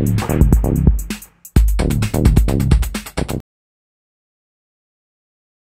Home, home, home.